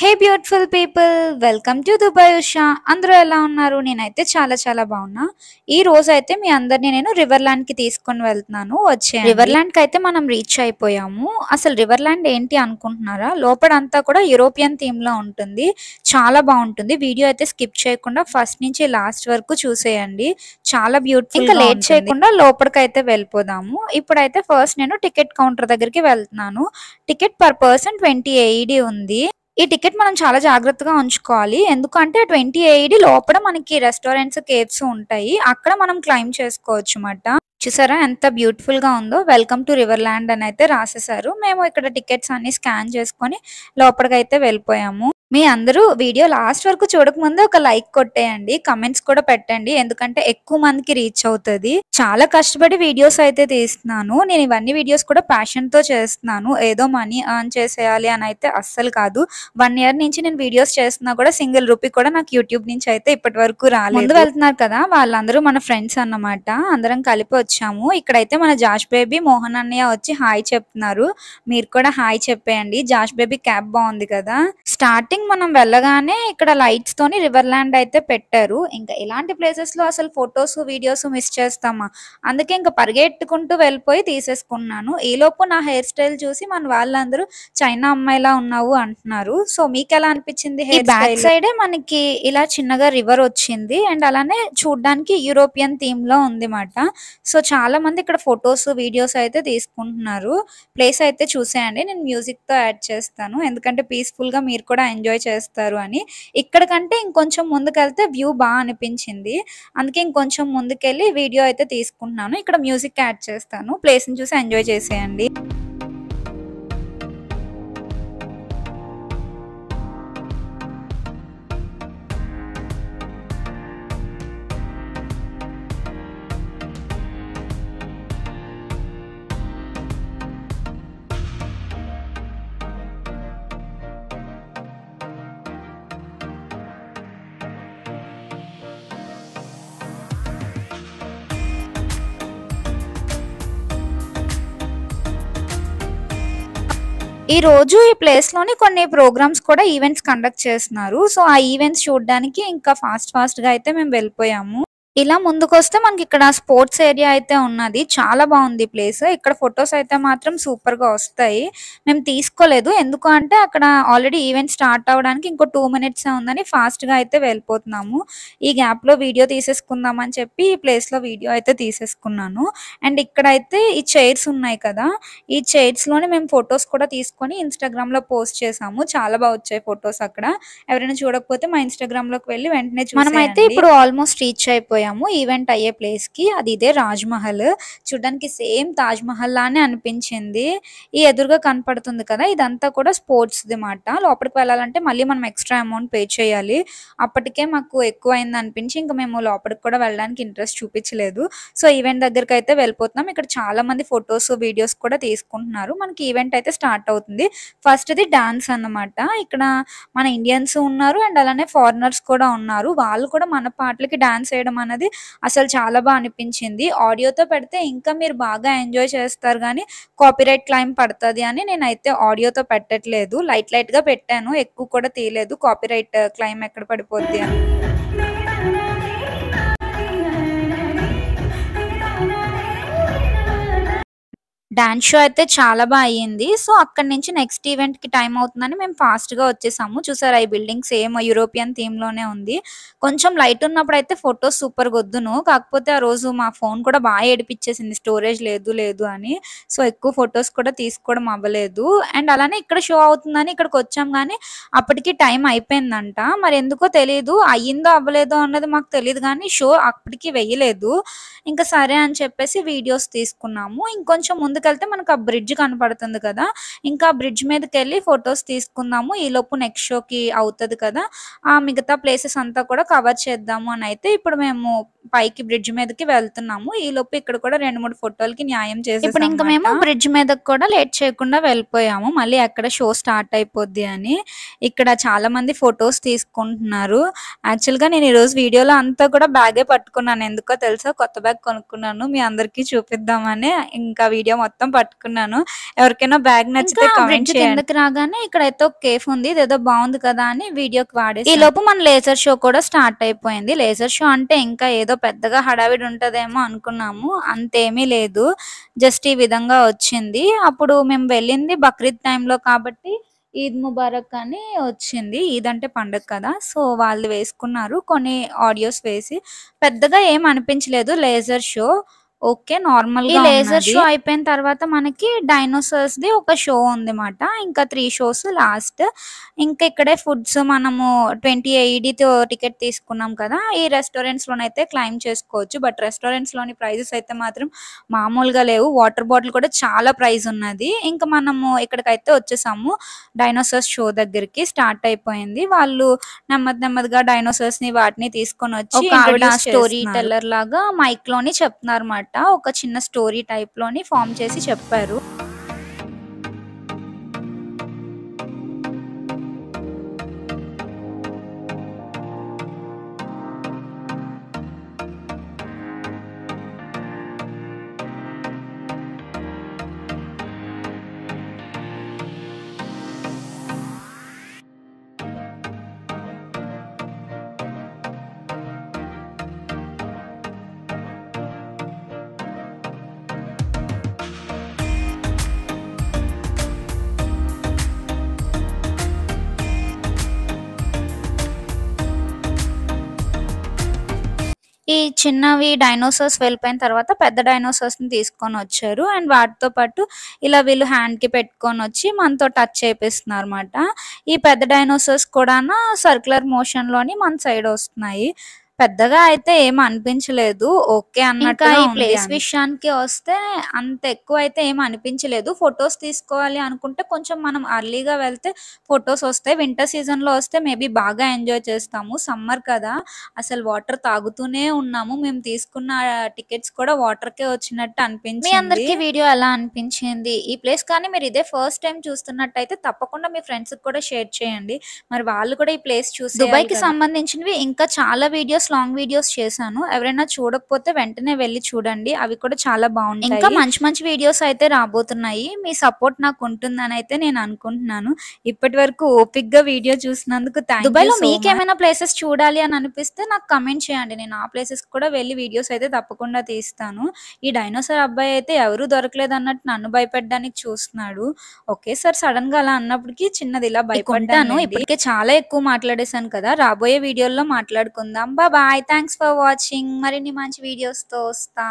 Hey beautiful people welcome to Dubai Usha అందరూ ఎలా ఉన్నారు? నేనైతే చాలా చాలా బాగున్నా. ఈ రోజు అయితే మీ అందరినీ నేను రివర్ ల్యాండ్కి తీసుకొని వెళ్తున్నాను. వచ్చే రివర్ ల్యాండ్కి అయితే మనం రీచ్ అయిపోయాము. అసలు రివర్ ల్యాండ్ ఏంటి అనుకుంటున్నారా? లోపలంతా కూడా యూరోపియన్ థీమ్లో ఉంటుంది. చాలా బాగుంటుంది. వీడియో అయితే స్కిప్ చేయకుండా ఫస్ట్ నుంచి లాస్ట్ వరకు చూసేయండి. చాలా బ్యూటిఫుల్ ఇంకా లేట్ చేయకుండా లోపలికి అయితే వెళ్ళిపోదాము. ఇప్పుడైతే ఫస్ట్ నేను టికెట్ కౌంటర్ దగ్గరికి వెళ్తున్నాను. Ticket per person twenty AED ఉంది. ఈ టికెట్ మనం చాలా జాగ్రత్తగా ఉంచుకోవాలి. ఎందుకంటే ట్వంటీ ఏఈడి లోపల మనకి రెస్టారెంట్స్ కేవ్స్ ఉంటాయి. అక్కడ మనం క్లైమ్ చేసుకోవచ్చు అన్నమాట. చూసారా ఎంత బ్యూటిఫుల్గా ఉందో. వెల్కమ్ టు రివర్ ల్యాండ్ అని అయితే రాసేసారు మేము ఇక్కడ టికెట్స్ అన్ని స్కాన్ చేసుకొని లోపలికి అయితే వెళ్ళిపోయాము. మీ అందరూ వీడియో లాస్ట్ వరకు చూడకముందు ఒక లైక్ కొట్టేయండి కమెంట్స్ కూడా పెట్టండి. ఎందుకంటే ఎక్కువ మందికి రీచ్ అవుతుంది. చాలా కష్టపడి వీడియోస్ అయితే తీస్తున్నాను. నేను ఇవన్నీ వీడియోస్ కూడా ప్యాషన్తో చేస్తున్నాను. ఏదో మనీ ఎర్న్ చేసేయాలి అని అయితే అస్సలు కాదు. వన్ ఇయర్ నుంచి నేను వీడియోస్ చేస్తున్నా కూడా సింగిల్ రూపీ కూడా నాకు యూట్యూబ్ నుంచి అయితే ఇప్పటి వరకు రాలేదు. ముందు వెళ్తున్నారు కదా వాళ్ళందరూ మన ఫ్రెండ్స్ అన్నమాట. అందరం కలిపి వచ్చాము. ఇక్కడైతే మన జాష్ బేబీ మోహన్ అన్నయ్య వచ్చి హాయ్ చెప్తున్నారు. మీరు కూడా హాయ్ చెప్పేయండి. జాష్ బేబీ క్యాబ్ బాగుంది కదా. స్టార్టింగ్ మనం వెళ్ళగానే ఇక్కడ లైట్స్ తోని రివర్ ల్యాండ్ అయితే పెట్టారు. ఇంకా ఇలాంటి ప్లేసెస్లో అసలు ఫొటోస్ వీడియోస్ మిస్ చేస్తామా? అందుకే ఇంకా పరిగెట్టుకుంటూ వెళ్ళిపోయి తీసేసుకున్నాను. ఈలోపు నా హెయిర్ స్టైల్ చూసి మన వాళ్ళందరూ చైనా అమ్మాయిలా ఉన్నావు అంటున్నారు. సో మీకు ఎలా అనిపించింది హెయిర్ బ్యాక్ సైడే మనకి ఇలా చిన్నగా రివర్ వచ్చింది. అండ్ అలానే చూడడానికి యూరోపియన్ థీమ్లో ఉంది మాట సో చాలా మంది ఇక్కడ ఫొటోస్ వీడియోస్ అయితే తీసుకుంటున్నారు. ప్లేస్ అయితే చూసేయండి. నేను మ్యూజిక్తో యాడ్ చేస్తాను. ఎందుకంటే పీస్ఫుల్గా మీరు కూడా ఎంజాయ్ ఎంజాయ్ చేస్తారు అని. ఇక్కడ కంటే ఇంకొంచెం ముందుకెళ్తే వ్యూ బాగా అనిపించింది. అందుకే ఇంకొంచెం ముందుకెళ్ళి వీడియో అయితే తీసుకుంటున్నాను. ఇక్కడ మ్యూజిక్ యాడ్ చేస్తాను. ప్లేస్ని చూసి ఎంజాయ్ చేసేయండి. ఈ రోజు ఈ ప్లేస్లోని కొన్ని ప్రోగ్రామ్స్ కూడా ఈవెంట్స్ కండక్ట్ చేస్తున్నారు. సో ఆ ఈవెంట్స్ చూడడానికి ఇంకా ఫాస్ట్ ఫాస్ట్గా అయితే మేము వెళ్ళిపోయాము. ఇలా ముందుకొస్తే మనకి ఇక్కడ స్పోర్ట్స్ ఏరియా అయితే ఉన్నది. చాలా బాగుంది ప్లేస్. ఇక్కడ ఫొటోస్ అయితే మాత్రం సూపర్గా వస్తాయి. మేము తీసుకోలేదు. ఎందుకు అంటే అక్కడ ఆల్రెడీ ఈవెంట్ స్టార్ట్ అవడానికి ఇంకో టూ మినిట్స్ ఉందని ఫాస్ట్గా అయితే వెళ్ళిపోతున్నాము. ఈ గ్యాప్లో వీడియో తీసేసుకుందాం అని చెప్పి ఈ ప్లేస్లో వీడియో అయితే తీసేసుకున్నాను. అండ్ ఇక్కడైతే ఈ చైర్స్ ఉన్నాయి కదా. ఈ చైర్స్లోనే మేము ఫొటోస్ కూడా తీసుకొని ఇన్స్టాగ్రామ్లో పోస్ట్ చేసాము. చాలా బాగా వచ్చాయి ఫొటోస్ అక్కడ. ఎవరైనా చూడకపోతే మా ఇన్స్టాగ్రామ్లోకి వెళ్ళి వెంటనే మనమైతే ఇప్పుడు ఆల్మోస్ట్ రీచ్ అయిపోయాము ఈవెంట్ అయ్యే ప్లేస్కి అది ఇదే రాజ్ మహల్ చూడడానికి సేమ్ తాజ్ మహల్ లానే అనిపించింది. ఈ ఎదురుగా కనపడుతుంది కదా ఇదంతా కూడా స్పోర్ట్స్ మాట. లోపలికి వెళ్ళాలంటే మళ్ళీ మనం ఎక్స్ట్రా అమౌంట్ పే చేయాలి. అప్పటికే మాకు ఎక్కువ అయింది అనిపించి ఇంకా మేము లోపలికి కూడా వెళ్ళడానికి ఇంట్రెస్ట్ చూపించలేదు. సో ఈవెంట్ దగ్గరికి అయితే వెళ్ళిపోతున్నాం. ఇక్కడ చాలా మంది ఫొటోస్ వీడియోస్ కూడా తీసుకుంటున్నారు. మనకి ఈవెంట్ అయితే స్టార్ట్ అవుతుంది. ఫస్ట్ ఇది డాన్స్ అన్నమాట. ఇక్కడ మన ఇండియన్స్ ఉన్నారు అండ్ అలానే ఫారినర్స్ కూడా ఉన్నారు. వాళ్ళు కూడా మన పాటలకి డాన్స్ వేయడం అనేది అసలు చాలా బాగా అనిపించింది. ఆడియోతో పెడితే ఇంకా మీరు బాగా ఎంజాయ్ చేస్తారు కానీ కాపీరైట్ క్లైమ్ పడుతుంది అని నేనైతే ఆడియోతో పెట్టట్లేదు. లైట్ లైట్గా పెట్టాను. ఎక్కువ కూడా తీయలేదు. కాపీరైట్ క్లైమ్ ఎక్కడ పడిపోద్ది అని. డాన్స్ షో అయితే చాలా బాగా అయ్యింది. సో అక్కడ నుంచి నెక్స్ట్ ఈవెంట్కి టైం అవుతుందని మేము ఫాస్ట్గా వచ్చేసాము. చూసారా ఈ బిల్డింగ్ సేమ్ యూరోపియన్ థీమ్లోనే ఉంది. కొంచెం లైట్ ఉన్నప్పుడు అయితే ఫొటోస్ సూపర్ వద్దును కాకపోతే ఆ రోజు మా ఫోన్ కూడా బాగా ఏడిపించేసింది స్టోరేజ్ లేదు లేదు అని. సో ఎక్కువ ఫొటోస్ కూడా తీసుకోవడం అవ్వలేదు. అండ్ అలానే ఇక్కడ షో అవుతుందని ఇక్కడికి వచ్చాం కానీ అప్పటికి టైం అయిపోయిందంట. మరి ఎందుకో తెలియదు అయ్యిందో అవ్వలేదో అన్నది మాకు తెలియదు కానీ షో అప్పటికి వెయ్యలేదు ఇంకా సరే అని చెప్పేసి వీడియోస్ తీసుకున్నాము. ఇంకొంచెం వెళ్తే మనకు ఆ బ్రిడ్జ్ కనపడుతుంది కదా. ఇంకా బ్రిడ్జ్ మీదకి వెళ్ళి ఫొటోస్ తీసుకుందాము. ఈ లోపు నెక్స్ట్ షోకి అవుతుంది కదా. ఆ మిగతా ప్లేసెస్ అంతా కూడా కవర్ చేద్దాము అని అయితే ఇప్పుడు మేము పైకి బ్రిడ్జ్ మీదకి వెళ్తున్నాము. ఈ లోపు ఇక్కడ కూడా రెండు మూడు ఫోటోలకి న్యాయం చేసి ఇప్పుడు ఇంకా మేము బ్రిడ్జ్ మీదకి కూడా లేట్ చేయకుండా వెళ్ళిపోయాము. మళ్ళీ అక్కడ షో స్టార్ట్ అయిపోద్ది అని ఇక్కడ చాలా మంది ఫొటోస్ తీసుకుంటున్నారు. యాక్చువల్గా నేను ఈ రోజు వీడియోలో అంతా కూడా బ్యాగే పట్టుకున్నాను. ఎందుకో తెలుసా? కొత్త బ్యాగ్ కొనుక్కున్నాను. మీ అందరికీ చూపిద్దామని ఇంకా వీడియో మొత్తం మొత్తం పట్టుకున్నాను. ఎవరికైనా బ్యాగ్ నచ్చితే కామెంట్ కిందకి రాగానే ఇక్కడైతే ఒక కేఫ్ ఉంది. ఇదేదో బాగుంది కదా అని వీడియోకి వాడేసి ఈ లోపు మన లేజర్ షో కూడా స్టార్ట్ అయిపోయింది. లేజర్ షో అంటే ఇంకా ఏదో పెద్దగా హడావిడి ఉంటదేమో అనుకున్నాము. అంతేమీ లేదు. జస్ట్ ఈ విధంగా వచ్చింది. అప్పుడు మేము వెళ్ళింది బక్రీద్ టైంలో కాబట్టి ఈద్ ముబారక్ అని వచ్చింది. ఈద్ అంటే పండుగ కదా. సో వాళ్ళు వేసుకున్నారు. కొన్ని ఆడియోస్ వేసి. పెద్దగా ఏం అనిపించలేదు లేజర్ షో. ఓకే నార్మల్గా లేజర్. షో అయిపోయిన తర్వాత మనకి డైనోసార్స్ ది ఒక షో ఉంది మాట ఇంకా త్రీ షోస్ లాస్ట్ ఇంకా ఇక్కడే ఫుడ్స్ మనము ట్వంటీ తో టికెట్ తీసుకున్నాం కదా ఈ రెస్టారెంట్స్ లోనైతే క్లైమ్ చేసుకోవచ్చు. బట్ రెస్టారెంట్స్లోని ప్రైజెస్ అయితే మాత్రం మామూలుగా లేవు. వాటర్ బాటిల్ కూడా చాలా ప్రైస్ ఉన్నది. ఇంకా మనము ఇక్కడికైతే వచ్చేసాము డైనోసార్స్ షో దగ్గరికి. స్టార్ట్ అయిపోయింది. వాళ్ళు నెమ్మది నెమ్మదిగా డైనోసార్స్ని వాటిని తీసుకొని వచ్చి స్టోరీ. టెల్లర్ లాగా మైక్లోని చెప్తున్నారు ఒక చిన్న స్టోరీ టైప్లోని ఫామ్ చేసి చెప్పారు. చిన్నవి డైనోసార్స్ వెళ్ళిపోయిన తర్వాత పెద్ద డైనోసార్స్ని తీసుకొని వచ్చారు. అండ్ వాటితో పాటు ఇలా వీళ్ళు హ్యాండ్కి పెట్టుకొని వచ్చి మనతో టచ్ చేపిస్తున్నారు అనమాట ఈ పెద్ద డైనోసార్స్ కూడా సర్క్యులర్ మోషన్లోని మన సైడ్ వస్తున్నాయి. పెద్దగా అయితే ఏం అనిపించలేదు. ఓకే ఇంకా అన్నట్టుగా ఈ ప్లేస్. విషయానికి వస్తే అంత ఎక్కువ అయితే ఏం అనిపించలేదు. ఫొటోస్ తీసుకోవాలి అనుకుంటే కొంచెం మనం అర్లీగా వెళ్తే ఫొటోస్ వస్తాయి. వింటర్ సీజన్లో వస్తే మేబీ బాగా ఎంజాయ్ చేస్తాము. సమ్మర్ కదా. అసలు వాటర్ తాగుతూనే ఉన్నాము. మేము తీసుకున్న టికెట్స్ కూడా వాటర్ కే వచ్చినట్టు మీ అనిపించింది. అందరికి వీడియో ఎలా అనిపించింది? ఈ ప్లేస్ కానీ మీరు ఇదే ఫస్ట్ టైం చూస్తున్నట్టయితే తప్పకుండా మీ ఫ్రెండ్స్ కూడా షేర్ చేయండి. మరి వాళ్ళు కూడా ఈ ప్లేస్ చూసి దుబాయ్కి సంబంధించినవి ఇంకా చాలా వీడియోస్ లాంగ్ వీడియోస్ చేశాను. ఎవరైనా చూడకపోతే వెంటనే వెళ్ళి చూడండి. అవి కూడా చాలా బాగుంటాయి. ఇంకా మంచి మంచి వీడియోస్ అయితే రాబోతున్నాయి. మీ సపోర్ట్ నాకు ఉంటుందని అయితే నేను అనుకుంటున్నాను. ఇప్పటి వరకు ఓపిక్గా వీడియో చూసినందుకు దుబాయ్లో మీకు ఏమైనా ప్లేసెస్ చూడాలి అని అనిపిస్తే నాకు కమెంట్ చేయండి. నేను ఆ ప్లేసెస్ కూడా వెళ్ళి వీడియోస్ అయితే తప్పకుండా తీస్తాను. ఈ డైనోసార్ అబ్బాయి అయితే ఎవరు దొరకలేదు అన్నట్టు నన్ను భయపెట్టడానికి చూస్తున్నాడు. ఒకేసారి సడన్గా అలా అన్నప్పటికీ చిన్నది ఇలా భయపడ్డాను. ఇప్పటికే చాలా ఎక్కువ మాట్లాడేశాను కదా. రాబోయే వీడియోల్లో మాట్లాడుకుందాం. బాయ్. థ్యాంక్స్ ఫర్ వాచింగ్ మరిన్ని మంచి వీడియోస్తో వస్తా.